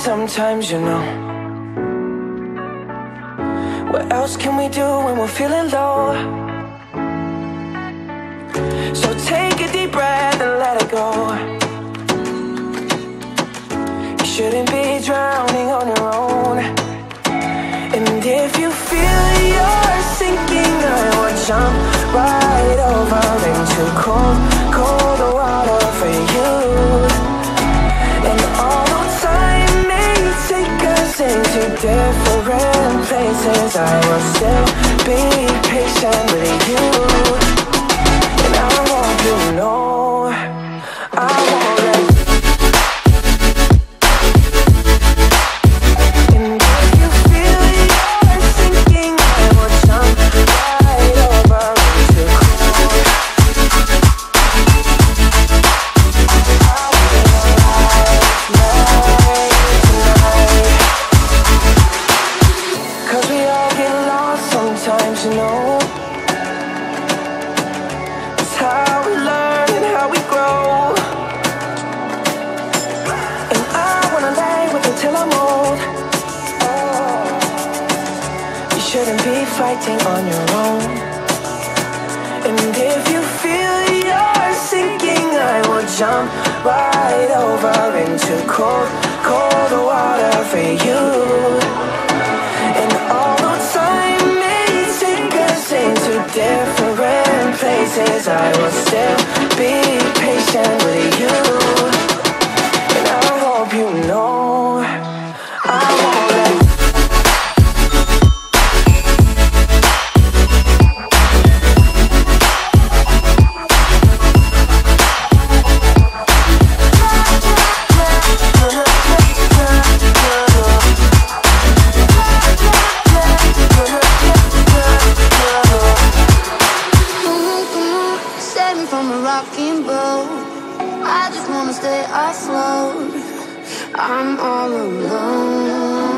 sometimes, you know. What else can we do when we're feeling low? So take a deep breath and let it go. You shouldn't be drowning on your own. And if you feel you're sinking, I will jump right over into different places, I will still be sometimes, you know. It's how we learn and how we grow. And I wanna lay with you till I'm old. Oh. You shouldn't be fighting on your own. And if you feel you're sinking, I will jump right over into cold, cold water for you. Places, I will still be patient I just wanna stay afloat. I'm all alone.